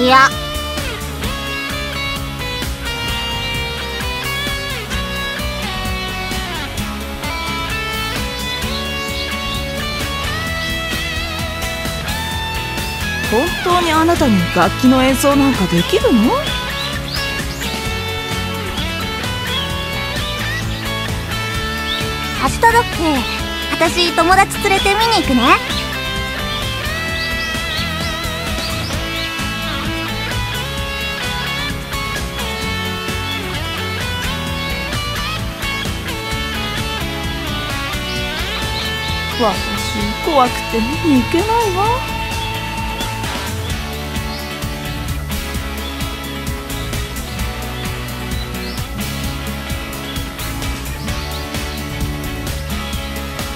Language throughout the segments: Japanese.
いや。本当にあなたに楽器の演奏なんかできるの？明日だっけ。私友達連れて見に行くね。私怖くて見に行けないわ。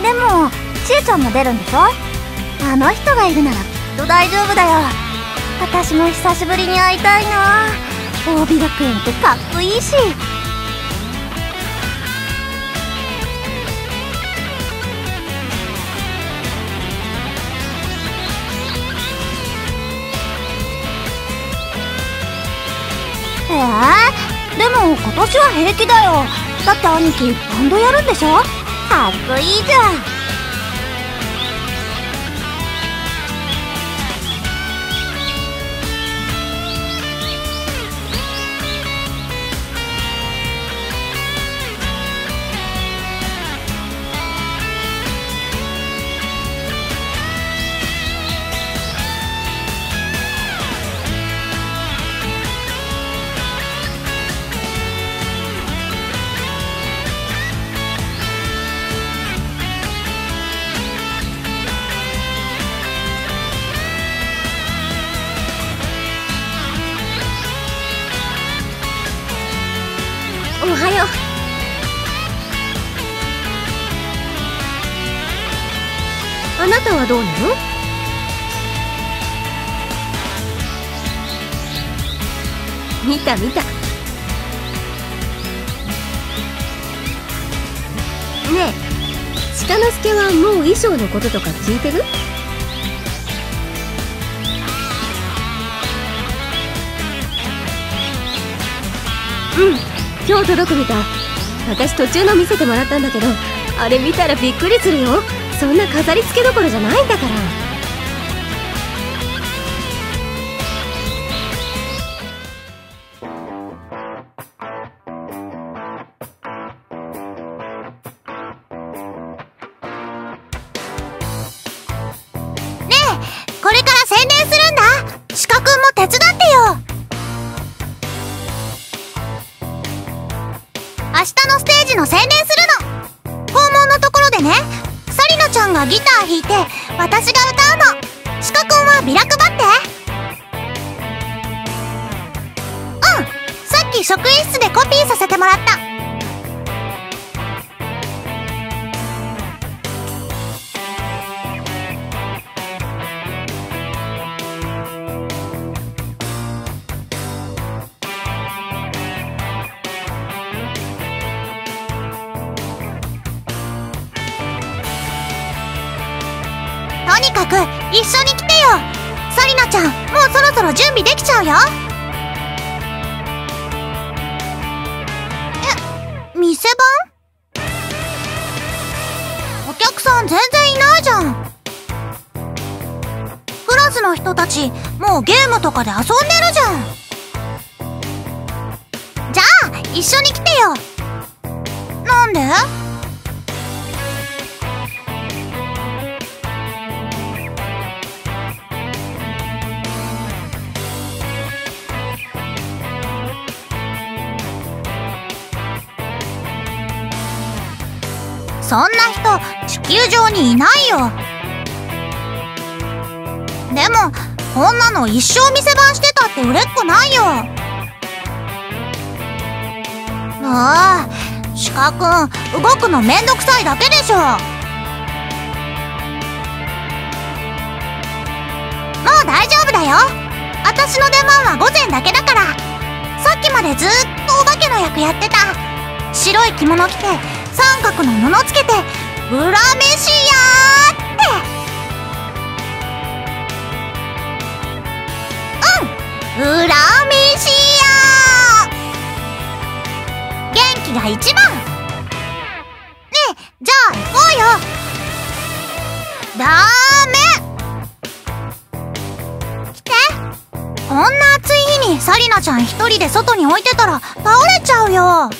でもちえちゃんも出るんでしょ？あの人がいるならきっと大丈夫だよ。私も久しぶりに会いたいな。大美学園ってかっこいいし。も今年は平気だよ。だって兄貴バンドやるんでしょ？かっこいいじゃん。見た見た。ねえ鹿之助はもう衣装のこととか聞いてる？うん今日届くみたい。私途中の見せてもらったんだけどあれ見たらびっくりするよ。そんな飾り付けどころじゃないんだから。手伝ってよ。明日のステージの宣伝するの。訪問のところでねサリナちゃんがギター弾いて私が歌うの。鹿くんはビラ配って。うんさっき職員室でコピーさせてもらった。準備できちゃうよ。え店番？お客さん全然いないじゃん。クラスの人たちもうゲームとかで遊んでるじゃん。じゃあ一緒に来てよ。なんで？そんな人地球上にいないよ。でもこんなの一生店番してたって売れっ子ないよ。ああ鹿くん動くのめんどくさいだけでしょ。もう大丈夫だよ。私の出番は午前だけだから。さっきまでずっとお化けの役やってた。白い着物着て三角の布つけて裏飯やって。うん裏飯や元気が一番。ねえじゃあ行こうよ。ダメ。来て。こんな暑い日にサリナちゃん一人で外に置いてたら倒れちゃうよ。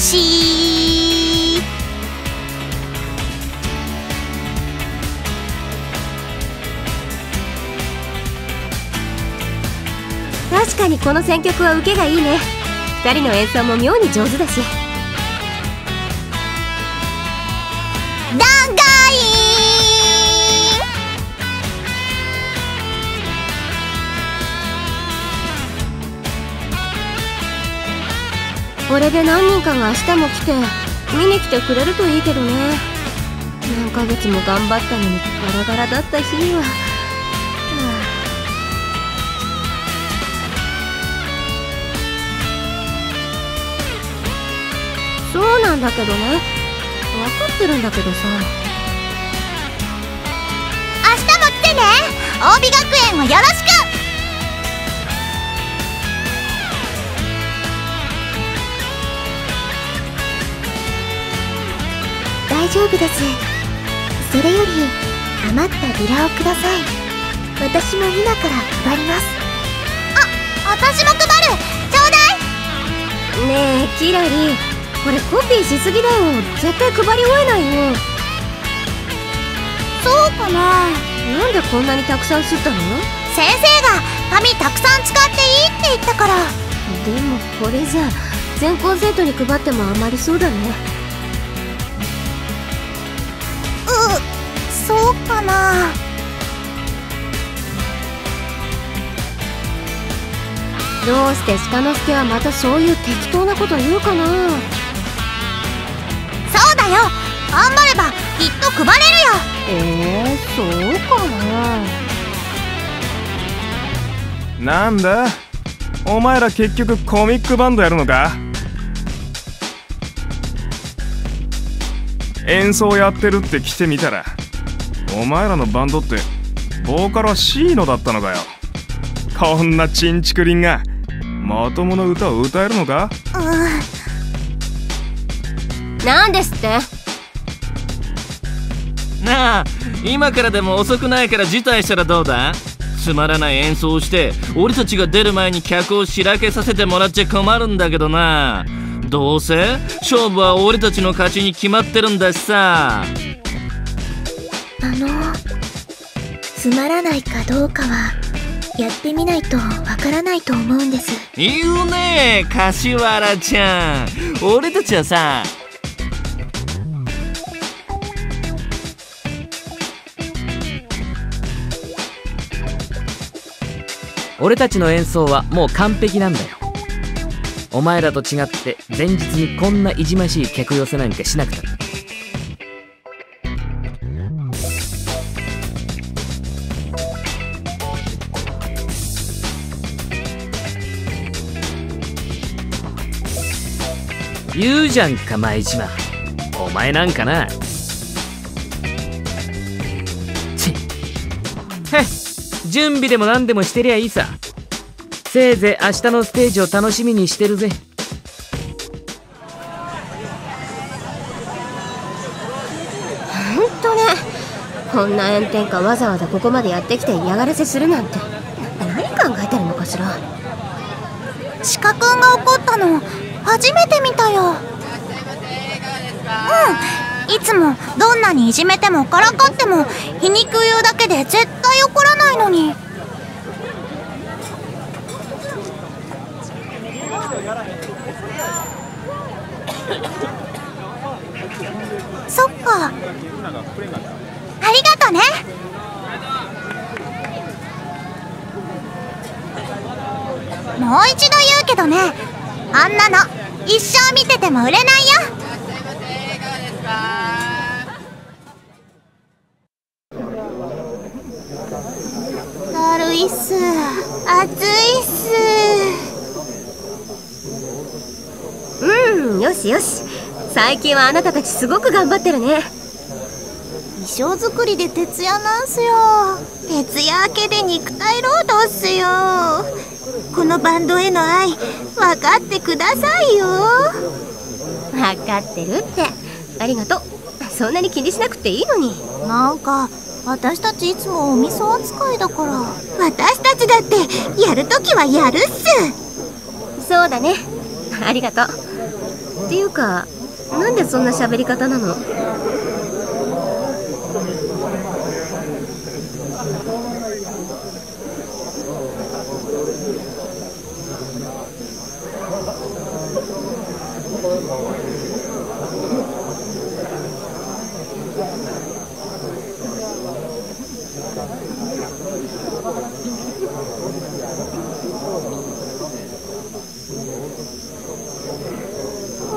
し。確かにこの選曲は受けがいいね。2人の演奏も妙に上手だし。これで何人かが明日も来て見に来てくれるといいけどね。何ヶ月も頑張ったのにガラガラだった日には、そうなんだけどね。分かってるんだけどさ。明日も来てね。大美学園をよろしく丈夫です。それより余ったビラをください。私も今から配ります。私も配る。ちょうだい。ねえキラリこれコピーしすぎだよ。絶対配り終えないよ。そうかな。なんでこんなにたくさん吸ったの？先生が紙たくさん使っていいって言ったから。でもこれじゃ全校生徒に配っても余りそうだねそうかな。どうして鹿之助はまたそういう適当なこと言うかな。そうだよ。頑張ればきっと配れるよ。えー、そうかな。なんだ？お前ら結局コミックバンドやるのか？演奏やってるって来てみたらお前らのバンドってボーカルは C のだったのかよ。こんなチンチクリンがまともな歌を歌えるのか？うん。なんですって？なあ今からでも遅くないから辞退したらどうだ？つまらない演奏をして俺たちが出る前に客をしらけさせてもらっちゃ困るんだけどな。どうせ勝負は俺たちの勝ちに決まってるんだしさあのつまらないかどうかはやってみないとわからないと思うんです。言うねえ柏原ちゃん。俺たちはさ俺たちの演奏はもう完璧なんだよ。お前らと違って前日にこんないじましい客寄せなんかしなくたって。言うじゃんか前島。お前なんかな？ちへっ。準備でも何でもしてりゃいいさ。せいぜい明日のステージを楽しみにしてるぜ。ほんとね。こんな炎天下わざわざここまでやってきて嫌がらせするなんて。何考えてるのかしら。鹿くんが怒ったの。初めて見たよ。うん。いつもどんなにいじめてもからかっても皮肉言うだけで絶対怒らないのに。そっか。ありがとね。もう一度言うけどね。あんなの。一生見てても売れないよ。だるいっす。暑いっす。うんよしよし。最近はあなたたちすごく頑張ってるね。衣装作りで徹夜なんすよ。徹夜明けで肉体労働っすよこのバンドへの愛分かってくださいよ。分かってるって。ありがとう。そんなに気にしなくていいのに。なんか私たちいつもお味噌扱いだから。私たちだってやるときはやるっす。そうだね。ありがとう。っていうかなんでそんな喋り方なの？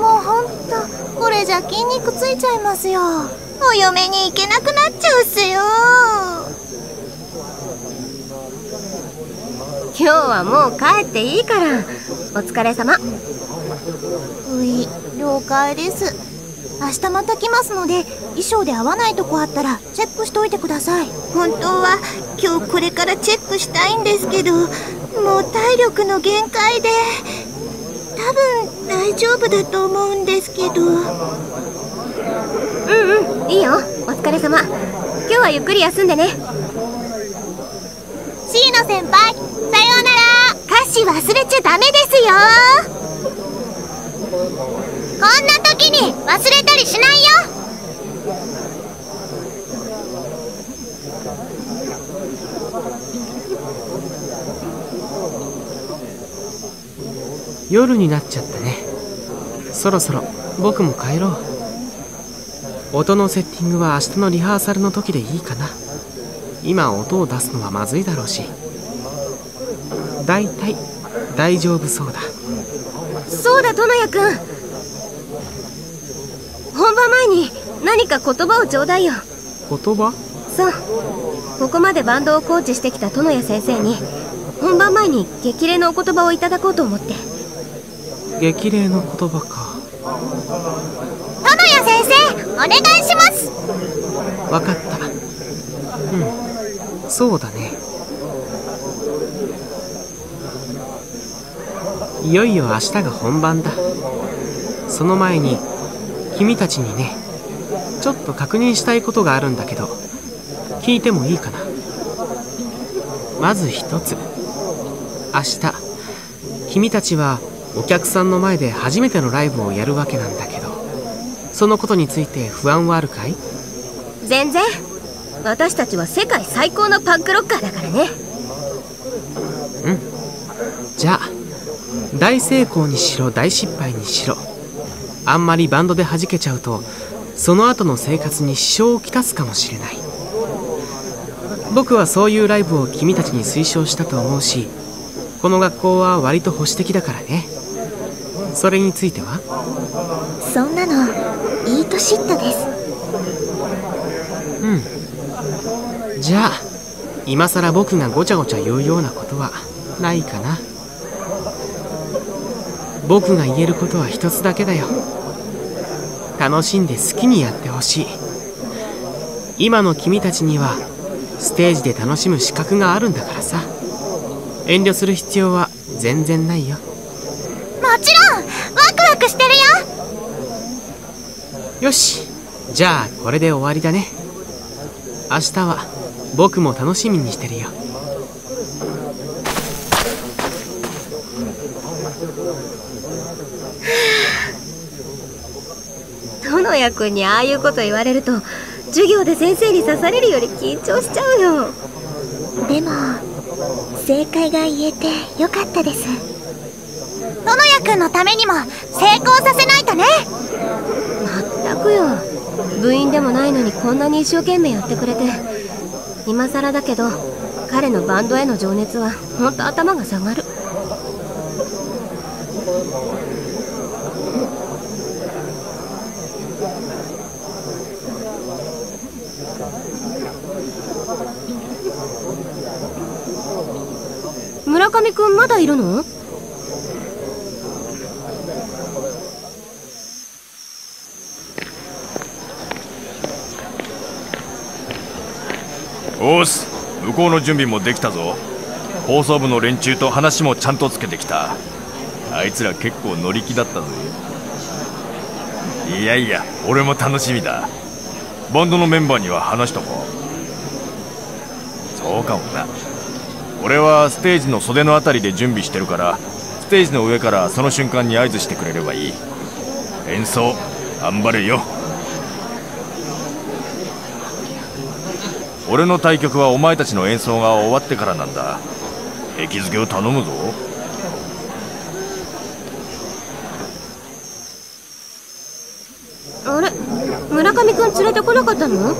もうほんとこれじゃ筋肉ついちゃいますよ。お嫁に行けなくなっちゃうっすよ。今日はもう帰っていいから。お疲れ様。うい了解です。明日また来ますので衣装で合わないとこあったらチェックしといてください。本当は今日これからチェックしたいんですけどもう体力の限界で多分大丈夫だと思うんですけど。うんうんいいよ。お疲れ様。今日はゆっくり休んでね。椎名先輩さようなら。歌詞忘れちゃダメですよこんな時に忘れたりしないよ。夜になっちゃったね。そろそろ僕も帰ろう。音のセッティングは明日のリハーサルの時でいいかな。今音を出すのはまずいだろうし。だいたい大丈夫そうだ。そうだ殿谷くん本番前に何か言葉をちょうだいよ。言葉？そう。ここまでバンドをコーチしてきた殿谷先生に本番前に激励のお言葉をいただこうと思って。激励の言葉か。殿谷先生お願いします。わかった。うん。そうだね。いよいよ明日が本番だ。その前に君たちにねちょっと確認したいことがあるんだけど聞いてもいいかな？まず一つ。明日君たちはお客さんの前で初めてのライブをやるわけなんだけどそのことについて不安はあるかい？全然。私たちは世界最高のパンクロッカーだからね。じゃあ大成功にしろ大失敗にしろあんまりバンドで弾けちゃうとその後の生活に支障をきたすかもしれない。僕はそういうライブを君たちに推奨したと思うしこの学校は割と保守的だからね。それについては？そんなのいい年ったです。うん。じゃあ今さら僕がごちゃごちゃ言うようなことはないかな僕が言えることは一つだけだよ。楽しんで好きにやってほしい。今の君たちにはステージで楽しむ資格があるんだからさ。遠慮する必要は全然ないよ。もちろんワクワクしてるよ。よし。じゃあこれで終わりだね。明日は僕も楽しみにしてるよ殿谷くんにああいうこと言われると授業で先生に刺されるより緊張しちゃうよでも正解が言えてよかったです。殿谷くんのためにも成功させないとね。まったくよ。部員でもないのにこんなに一生懸命やってくれて。今更だけど彼のバンドへの情熱はほんと頭が下がる上くんまだいるの？おーす。向こうの準備もできたぞ。放送部の連中と話もちゃんとつけてきた。あいつら結構乗り気だったぜ。いやいや俺も楽しみだ。バンドのメンバーには話したかそうかもな。俺はステージの袖の辺りで準備してるからステージの上からその瞬間に合図してくれればいい。演奏頑張れよ。俺の対局はお前たちの演奏が終わってからなんだ。駅付けを頼むぞあれ村上くん連れてこなかったの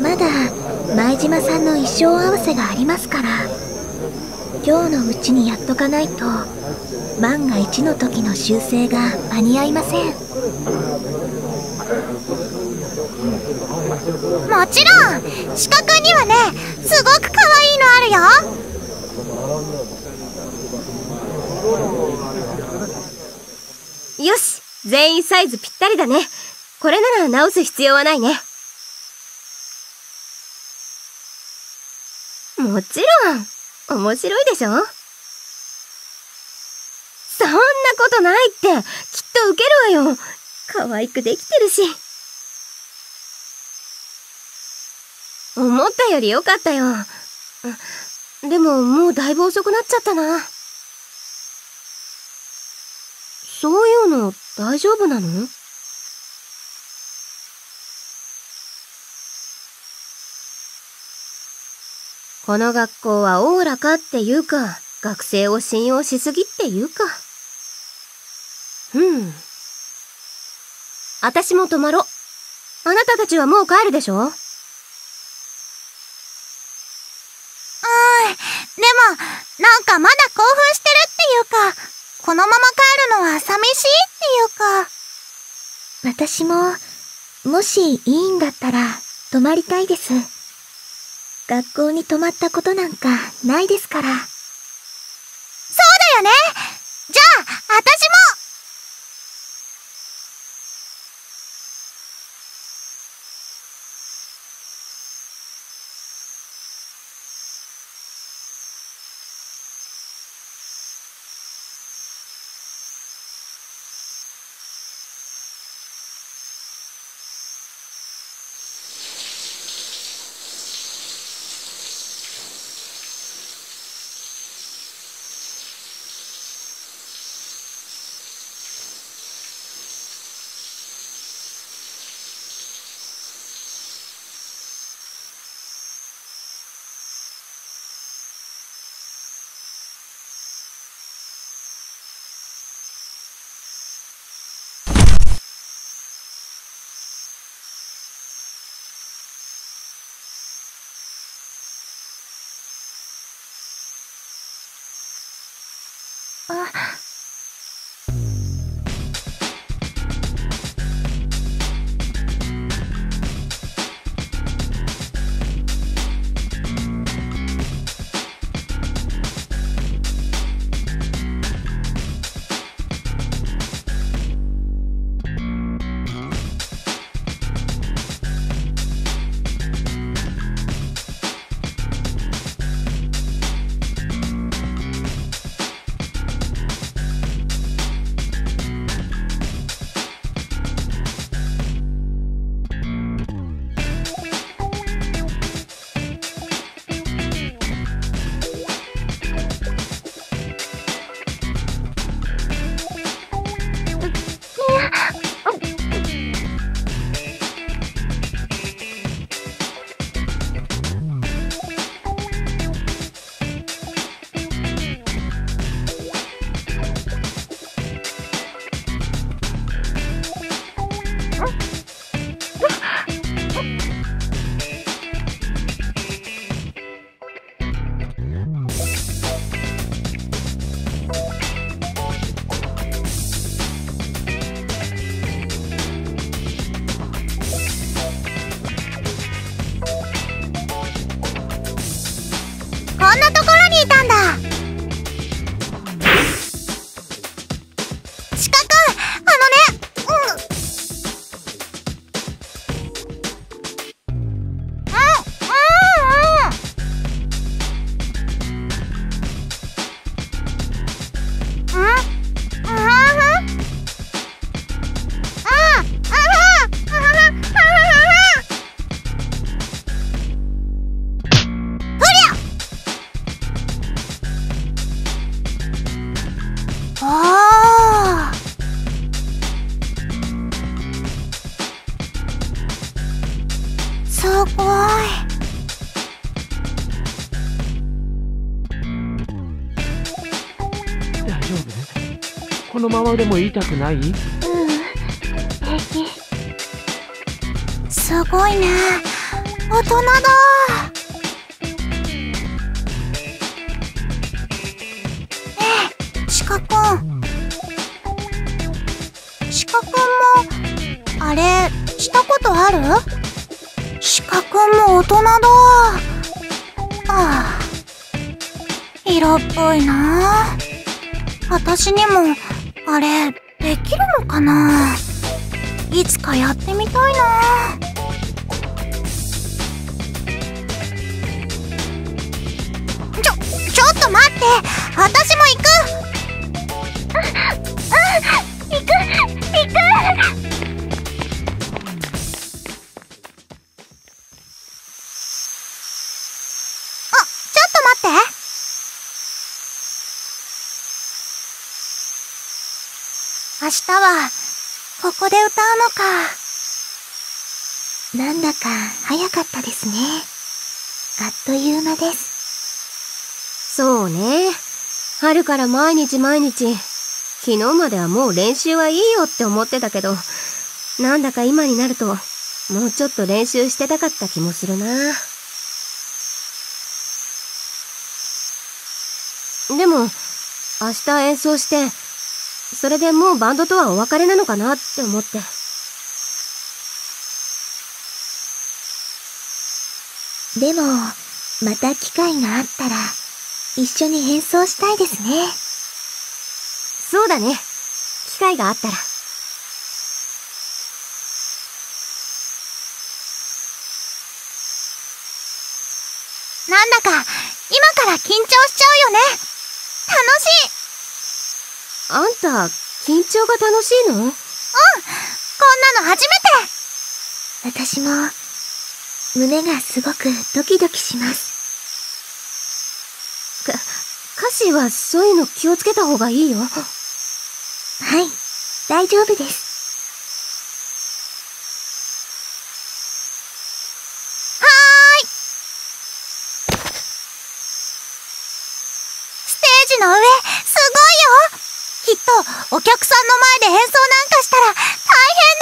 まだ前島さんの衣装合わせがありますから今日のうちにやっとかないと万が一の時の修正が間に合いません。もちろん四角にはねすごく可愛いのあるよ。よし全員サイズぴったりだね。これなら直す必要はないね。もちろん。面白いでしょ？そんなことないってきっとウケるわよ。可愛くできてるし。思ったより良かったよ。でももうだいぶ遅くなっちゃったな。そういうの大丈夫なの？この学校はおおらかっていうか、学生を信用しすぎっていうか。うん。私も泊まろ。あなたたちはもう帰るでしょ？うん。でも、なんかまだ興奮してるっていうかこのまま帰るのは寂しいっていうか私ももしいいんだったら泊まりたいです学校に泊まったことなんかないですから。そうだよね夫このままでも痛くないすごいね大人だねえ鹿くん鹿くんもあれしたことある。鹿くんも大人だああ色っぽいな私にもあれできるのかな？いつかやってみたいな。ちょちょっと待って。私も行く。うん行く行く。明日はここで歌うのか。なんだか早かったですね。あっという間です。そうね。春から毎日毎日。昨日まではもう練習はいいよって思ってたけど、なんだか今になると、もうちょっと練習してたかった気もするな。でも、明日演奏して、それでもうバンドとはお別れなのかなって思って。でも、また機会があったら、一緒に演奏したいですね。そうだね。機会があったら。なんだか、今から緊張しちゃうよね。楽しいた、緊張が楽しいの？こんなの初めて私も、胸がすごくドキドキします。歌詞はそういうの気をつけた方がいいよ。はい、大丈夫です。はーいステージの上、すごいよきっとお客さんの前で演奏なんかしたら大変